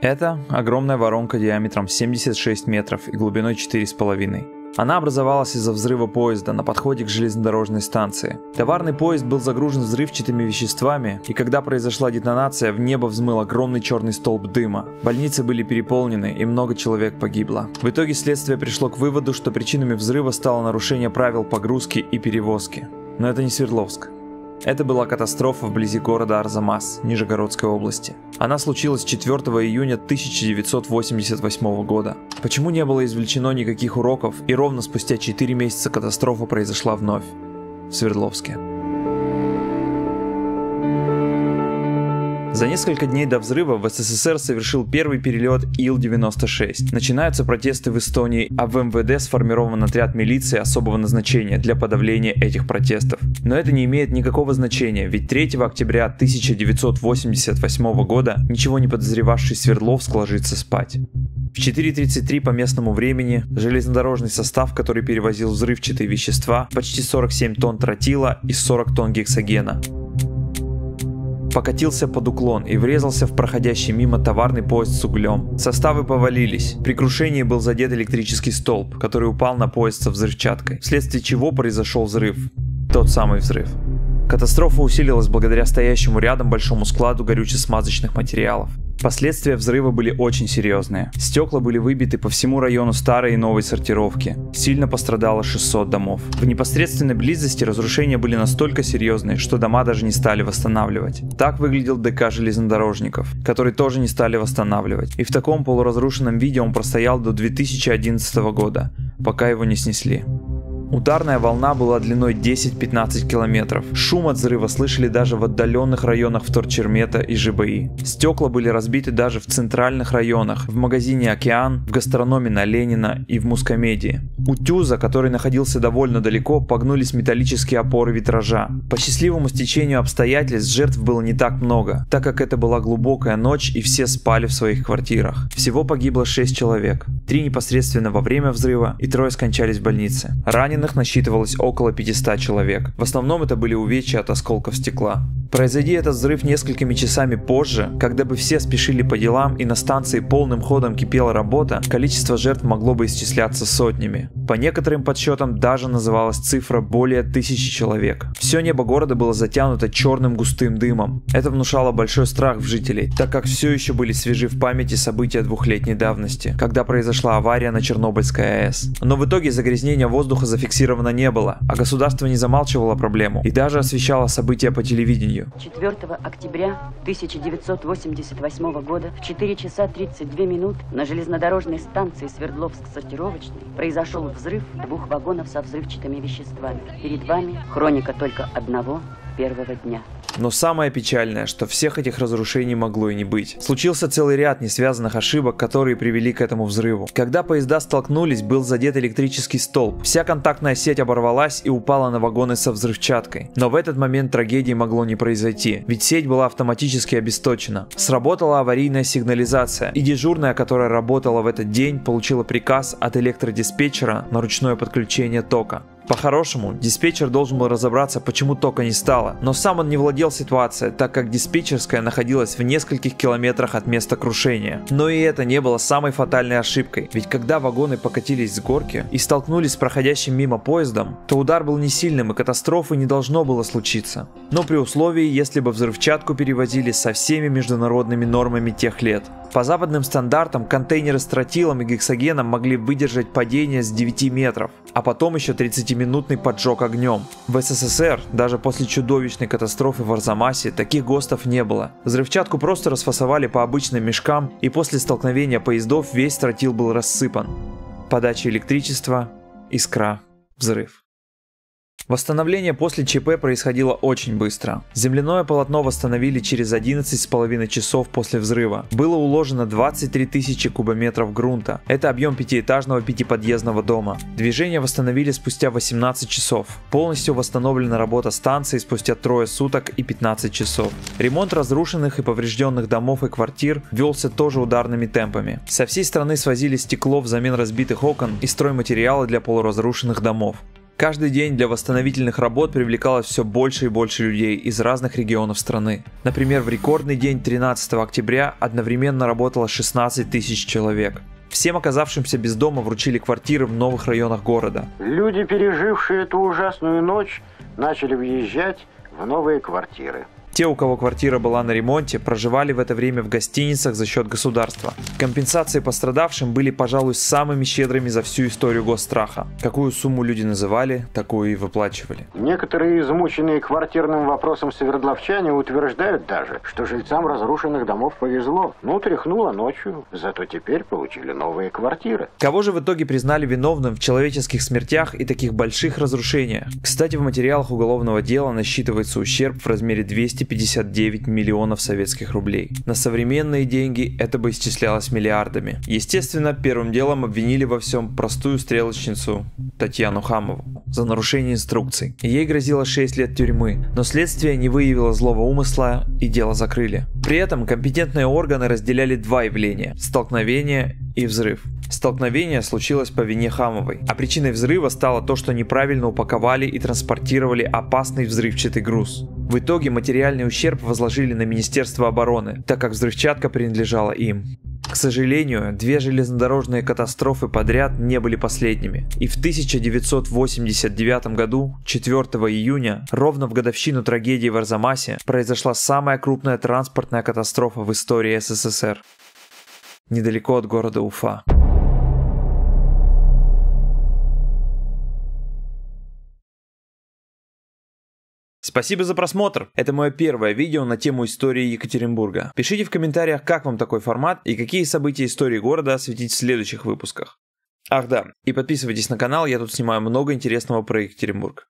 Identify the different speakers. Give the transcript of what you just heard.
Speaker 1: Это огромная воронка диаметром 76 метров и глубиной 4,5. Она образовалась из-за взрыва поезда на подходе к железнодорожной станции. Товарный поезд был загружен взрывчатыми веществами, и когда произошла детонация, в небо взмыл огромный черный столб дыма. Больницы были переполнены, и много человек погибло. В итоге следствие пришло к выводу, что причинами взрыва стало нарушение правил погрузки и перевозки. Но это не Свердловск. Это была катастрофа вблизи города Арзамас, Нижегородской области. Она случилась 4 июня 1988 года. Почему не было извлечено никаких уроков и ровно спустя 4 месяца катастрофа произошла вновь? В Свердловске. За несколько дней до взрыва в СССР совершил первый перелет Ил-96. Начинаются протесты в Эстонии, а в МВД сформирован отряд милиции особого назначения для подавления этих протестов. Но это не имеет никакого значения, ведь 3 октября 1988 года ничего не подозревавший Свердловск ложится спать. В 4.33 по местному времени железнодорожный состав, который перевозил взрывчатые вещества, почти 47 тонн тротила и 40 тонн гексогена, покатился под уклон и врезался в проходящий мимо товарный поезд с углем. Составы повалились. При крушении был задет электрический столб, который упал на поезд со взрывчаткой, вследствие чего произошел взрыв. Тот самый взрыв. Катастрофа усилилась благодаря стоящему рядом большому складу горюче-смазочных материалов. Последствия взрыва были очень серьезные. Стекла были выбиты по всему району старой и новой сортировки. Сильно пострадало 600 домов. В непосредственной близости разрушения были настолько серьезные, что дома даже не стали восстанавливать. Так выглядел ДК железнодорожников, который тоже не стали восстанавливать. И в таком полуразрушенном виде он простоял до 2011 года, пока его не снесли. Ударная волна была длиной 10-15 километров. Шум от взрыва слышали даже в отдаленных районах Вторчермета и ЖБИ. Стекла были разбиты даже в центральных районах, в магазине «Океан», в гастрономе на Ленина и в Мускомедии. У Тюза, который находился довольно далеко, погнулись металлические опоры витража. По счастливому стечению обстоятельств жертв было не так много, так как это была глубокая ночь и все спали в своих квартирах. Всего погибло 6 человек. Три непосредственно во время взрыва и трое скончались в больнице. Раненых Раненых насчитывалось около 500 человек. В основном это были увечья от осколков стекла. Произойди этот взрыв несколькими часами позже, когда бы все спешили по делам и на станции полным ходом кипела работа, количество жертв могло бы исчисляться сотнями. По некоторым подсчетам даже называлась цифра более тысячи человек. Все небо города было затянуто черным густым дымом. Это внушало большой страх в жителей, так как все еще были свежи в памяти события двухлетней давности, когда произошла авария на Чернобыльской АЭС. Но в итоге загрязнения воздуха зафиксировано не было, а государство не замалчивало проблему и даже освещало события по телевидению
Speaker 2: Россию. 4 октября 1988 года в 4 часа 32 минут на железнодорожной станции Свердловск-Сортировочный произошел взрыв двух вагонов со взрывчатыми веществами. Перед вами хроника только одного первого дня.
Speaker 1: Но самое печальное, что всех этих разрушений могло и не быть. Случился целый ряд несвязанных ошибок, которые привели к этому взрыву. Когда поезда столкнулись, был задет электрический столб. Вся контактная сеть оборвалась и упала на вагоны со взрывчаткой. Но в этот момент трагедии могло не произойти, ведь сеть была автоматически обесточена. Сработала аварийная сигнализация, и дежурная, которая работала в этот день, получила приказ от электродиспетчера на ручное подключение тока. По-хорошему, диспетчер должен был разобраться, почему тока не стало, но сам он не владел ситуацией, так как диспетчерская находилась в нескольких километрах от места крушения. Но и это не было самой фатальной ошибкой, ведь когда вагоны покатились с горки и столкнулись с проходящим мимо поездом, то удар был не сильным и катастрофы не должно было случиться. Но при условии, если бы взрывчатку перевозили со всеми международными нормами тех лет. По западным стандартам контейнеры с тротилом и гексогеном могли выдержать падение с 9 метров, а потом еще 30-минутный поджог огнем. В СССР, даже после чудовищной катастрофы в Арзамасе, таких ГОСТов не было. Взрывчатку просто расфасовали по обычным мешкам, и после столкновения поездов весь тротил был рассыпан. Подача электричества, искра, взрыв. Восстановление после ЧП происходило очень быстро. Земляное полотно восстановили через 11,5 часов после взрыва. Было уложено 23 тысячи кубометров грунта. Это объем пятиэтажного пятиподъездного дома. Движение восстановили спустя 18 часов. Полностью восстановлена работа станции спустя трое суток и 15 часов. Ремонт разрушенных и поврежденных домов и квартир велся тоже ударными темпами. Со всей страны свозили стекло взамен разбитых окон и стройматериалы для полуразрушенных домов. Каждый день для восстановительных работ привлекалось все больше и больше людей из разных регионов страны. Например, в рекордный день 13 октября одновременно работало 16 тысяч человек. Всем оказавшимся без дома вручили квартиры в новых районах города.
Speaker 3: Люди, пережившие эту ужасную ночь, начали въезжать в новые квартиры.
Speaker 1: Те, у кого квартира была на ремонте, проживали в это время в гостиницах за счет государства. Компенсации пострадавшим были, пожалуй, самыми щедрыми за всю историю госстраха. Какую сумму люди называли, такую и выплачивали.
Speaker 3: Некоторые измученные квартирным вопросом свердловчане утверждают даже, что жильцам разрушенных домов повезло. Ну, тряхнуло ночью, зато теперь получили новые квартиры.
Speaker 1: Кого же в итоге признали виновным в человеческих смертях и таких больших разрушениях? Кстати, в материалах уголовного дела насчитывается ущерб в размере 200 259 миллионов советских рублей. На современные деньги это бы исчислялось миллиардами. Естественно, первым делом обвинили во всем простую стрелочницу Татьяну Хамову за нарушение инструкций. Ей грозило 6 лет тюрьмы, но следствие не выявило злого умысла и дело закрыли. При этом компетентные органы разделяли два явления – столкновение и взрыв. Столкновение случилось по вине Хамовой, а причиной взрыва стало то, что неправильно упаковали и транспортировали опасный взрывчатый груз. В итоге материальный ущерб возложили на Министерство обороны, так как взрывчатка принадлежала им. К сожалению, две железнодорожные катастрофы подряд не были последними. И в 1989 году, 4 июня, ровно в годовщину трагедии в Арзамасе, произошла самая крупная транспортная катастрофа в истории СССР недалеко от города Уфа. Спасибо за просмотр. Это мое первое видео на тему истории Екатеринбурга. Пишите в комментариях, как вам такой формат и какие события истории города осветить в следующих выпусках. Ах да, и подписывайтесь на канал, я тут снимаю много интересного про Екатеринбург.